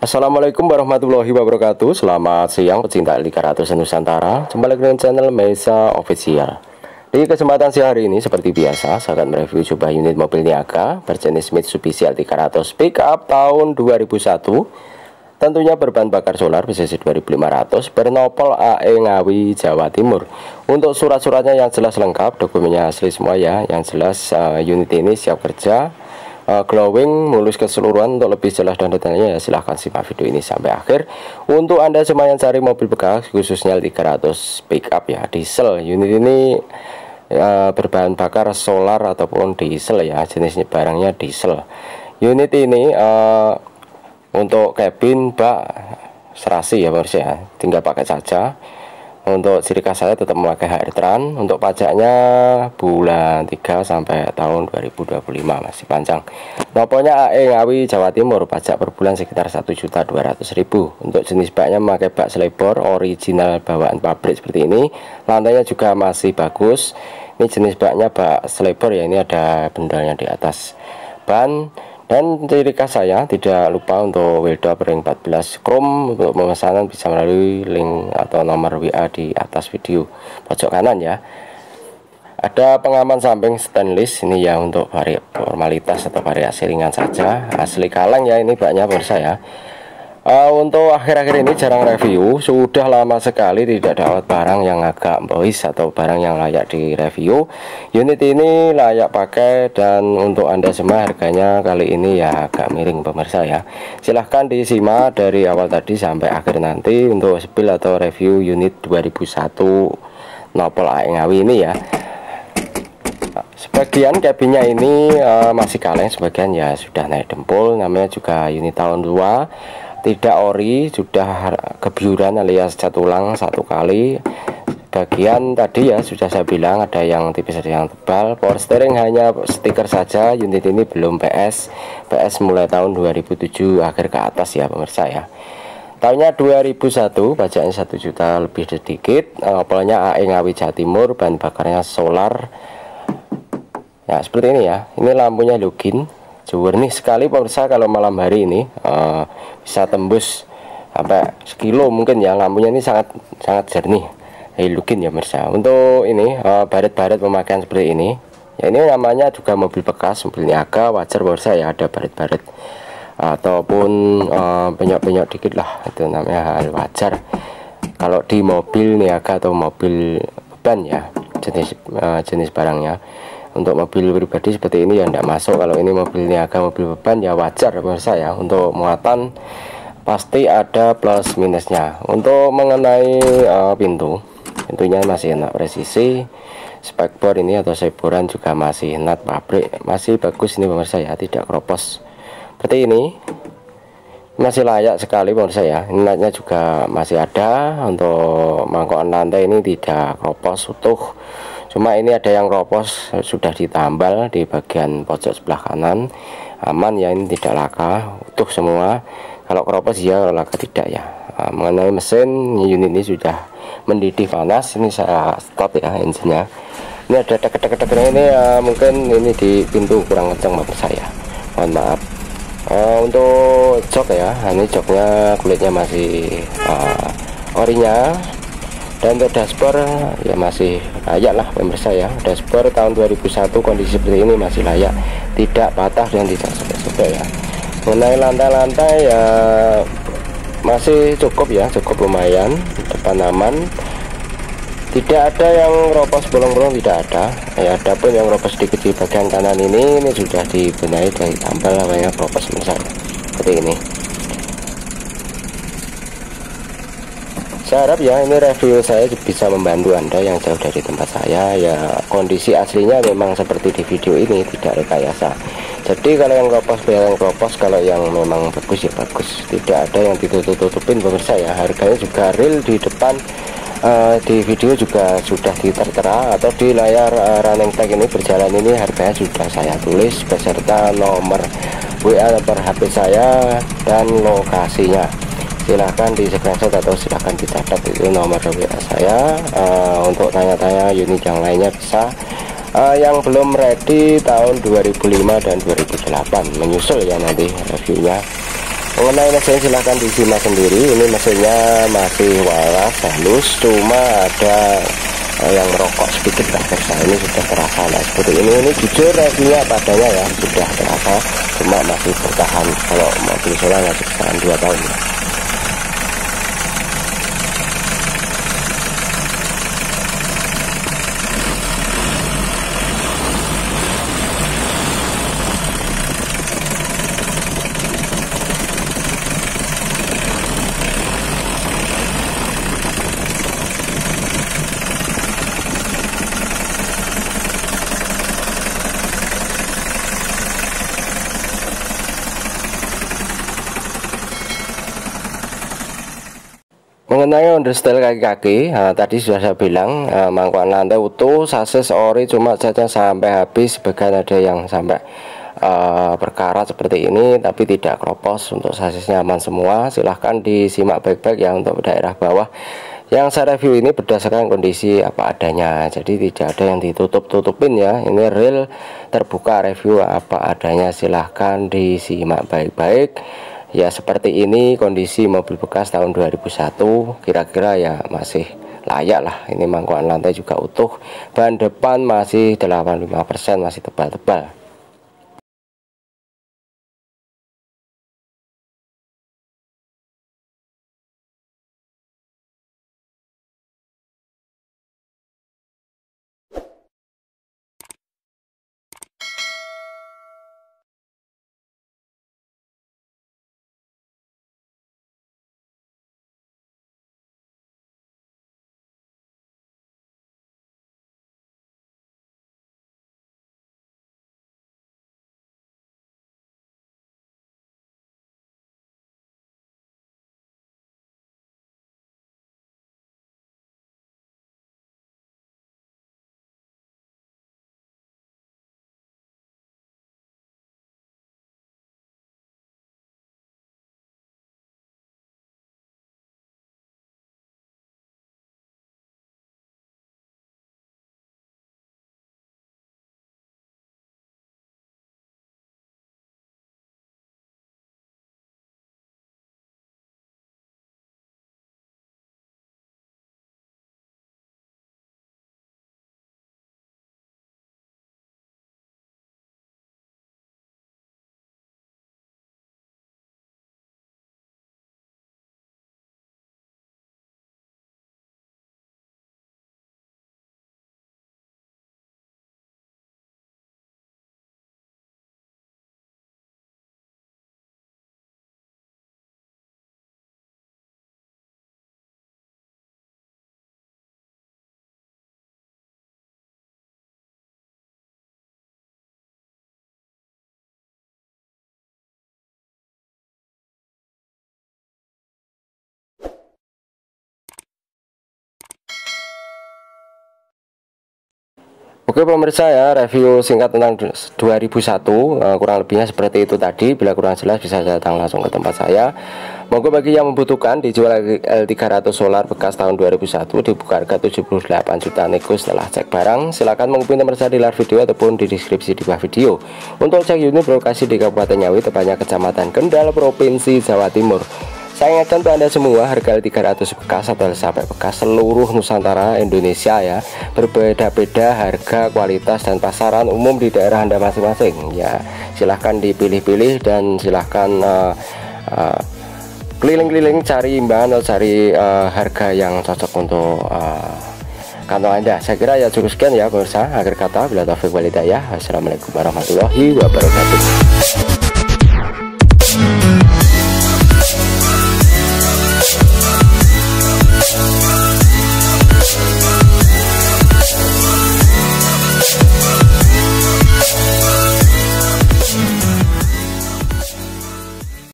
Assalamualaikum warahmatullahi wabarakatuh. Selamat siang pecinta Liga Ratus Nusantara. Kembali dengan channel Mesa Official. Di kesempatan siang hari ini seperti biasa Saya akan mereview coba unit mobil niaga Berjenis Mitsubishi L300 Pickup tahun 2001 Tentunya berbahan bakar solar PCC 2500 Bernopol AE Ngawi Jawa Timur. Untuk surat-suratnya yang jelas lengkap Dokumennya asli semua ya. Yang jelas uh, unit ini siap kerja uh, glowing mulus keseluruhan untuk lebih jelas dan detailnya ya silahkan simak video ini sampai akhir. Untuk anda semua yang cari mobil bekas khususnya 300 pickup ya diesel. Unit ini uh, berbahan bakar solar ataupun diesel ya jenisnya barangnya diesel. Unit ini uh, untuk cabin bak serasi ya bos ya. Tinggal pakai saja untuk khas saya tetap memakai HR Tran untuk pajaknya bulan 3 sampai tahun 2025 masih panjang noponya AE Ngawi Jawa Timur. Pajak per bulan sekitar 1.200.000 untuk jenis baknya memakai bak selebor original bawaan pabrik seperti ini. Lantainya juga masih bagus. Ini jenis baknya bak selebor ya. Ini ada bendalnya di atas. Ban dan ciri khas saya tidak lupa untuk Wilda ring 14 Chrome untuk pemesanan bisa melalui link atau nomor WA di atas video. Pojok kanan ya. Ada pengaman samping stainless ini ya untuk vari formalitas atau variasi ringan saja. Asli kaleng ya ini banyak pemirsa ya Uh, untuk akhir-akhir ini jarang review. Sudah lama sekali tidak dapat barang yang agak boys atau barang yang layak di review unit ini layak pakai dan untuk anda semua harganya kali ini ya agak miring pemirsa ya. Silahkan disimak dari awal tadi sampai akhir nanti untuk spill atau review unit 2001 Nopol Ngawi ini ya. Sebagian cabinnya ini uh, masih kaleng sebagian ya sudah naik dempul. Namanya juga unit tahun 2 tidak ori sudah kebiuran alias cat ulang satu kali. Bagian tadi ya sudah saya bilang ada yang tipis ada yang tebal. Power steering hanya stiker saja unit ini belum PS PS mulai tahun 2007 akhir ke atas ya pemirsa ya. Tahunnya 2001 pajaknya 1 juta lebih sedikit. Polanya AE Ngawi Jawa Timur bahan bakarnya solar. Ya seperti ini ya. Ini lampunya login jernih sekali pemirsa kalau malam hari ini uh, bisa tembus sampai sekilo mungkin ya. Lampunya ini sangat sangat jernih. Looking ya pemirsa. Untuk ini uh, baret-baret pemakaian seperti ini ya ini namanya juga mobil bekas mobil niaga. Wajar pemirsa ya ada baret-baret. Ataupun uh, penyok-penyok dikit lah. Itu namanya hal wajar. Kalau di mobil niaga atau mobil beban ya jenis uh, jenis barangnya untuk mobil pribadi seperti ini ya tidak masuk. Kalau ini mobil niaga mobil beban ya wajar menurut saya. Untuk muatan pasti ada plus minusnya. Untuk mengenai uh, pintu pintunya masih enak presisi. Spekbor ini atau seboran juga masih nut pabrik masih bagus ini pemirsa ya tidak keropos. Seperti ini masih layak sekali menurut saya. Nutnya juga masih ada. Untuk mangkokan lantai ini tidak keropos utuh cuma ini ada yang ropos sudah ditambal di bagian pojok sebelah kanan. Aman ya ini tidak laka utuh semua. Kalau keropos ya laka tidak ya. Nah, mengenai mesin unit ini sudah mendidih panas. Ini saya stop ya engine-nya. Ini ada tek-tek-tek ini ya mungkin ini di pintu kurang kencang bapak saya. Mohon maaf. Uh, untuk jok ya ini joknya kulitnya masih uh, orinya dan untuk dashboard ya masih layak lah pemirsa ya. Dashboard tahun 2001 kondisi seperti ini masih layak. Tidak patah dan tidak sobek-sobek ya. Mengenai lantai-lantai ya masih cukup ya cukup lumayan depan aman. Tidak ada yang ropos bolong-bolong tidak ada. Ya ada pun yang ropos sedikit di bagian kanan ini ini sudah dibenahi dari tambal namanya ropos misalnya seperti ini saya harap ya ini review saya bisa membantu anda yang jauh dari tempat saya. Ya kondisi aslinya memang seperti di video ini tidak rekayasa. Jadi kalau yang kropos ya yang kropos kalau yang memang bagus ya bagus. Tidak ada yang ditutup-tutupin pemirsa ya. Harganya juga real di depan uh, di video juga sudah ditertera. Atau di layar uh, running tag ini berjalan ini harganya sudah saya tulis beserta nomor WA per HP saya dan lokasinya silahkan di screenshot atau silahkan dicatat itu nomor WA saya. Uh, untuk tanya-tanya unit yang lainnya bisa. Uh, yang belum ready tahun 2005 dan 2008 menyusul ya nanti reviewnya. Mengenai mesin silahkan disimak sendiri. Ini mesinnya masih waras halus. Cuma ada eh, yang merokok sedikit lah persa ini sudah terasa nah seperti ini. Ini jujur reviewnya padanya ya sudah terasa. Cuma masih bertahan. Kalau mobil solar masih bertahan 2 tahun ya. Mengenai understyle kaki-kaki. Nah, tadi sudah saya bilang uh, mangkuan lantai utuh sasis ori cuma saja sampai habis bagian ada yang sampai uh, berkarat seperti ini tapi tidak kropos untuk sasisnya aman semua. Silahkan disimak baik-baik ya untuk daerah bawah. Yang saya review ini berdasarkan kondisi apa adanya jadi tidak ada yang ditutup-tutupin ya. Ini real terbuka review apa adanya silahkan disimak baik-baik ya seperti ini kondisi mobil bekas tahun 2001 kira-kira ya masih layak lah. Ini mangkuan lantai juga utuh. Ban depan masih 85% masih tebal-tebal Oke pemirsa ya review singkat tentang 2001 uh, kurang lebihnya seperti itu tadi. Bila kurang jelas bisa datang langsung ke tempat saya. Monggo bagi yang membutuhkan dijual L300 solar bekas tahun 2001 dibuka harga 78 juta nego setelah cek barang. Silahkan menghubungi nomor saya di luar video ataupun di deskripsi di bawah video. Untuk cek unit berlokasi di Kabupaten Ngawi tepatnya Kecamatan Kendal Provinsi Jawa Timur saya ingatkan untuk Anda semua harga 300 bekas atau sampai bekas seluruh Nusantara Indonesia ya berbeda-beda harga kualitas dan pasaran umum di daerah Anda masing-masing. Ya silahkan dipilih-pilih dan silahkan uh, uh, keliling-keliling cari imbahan atau cari uh, harga yang cocok untuk uh, kantong anda. Saya kira ya cukup sekian ya pemirsa. Akhir kata bila taufik walidayah. Assalamualaikum warahmatullahi wabarakatuh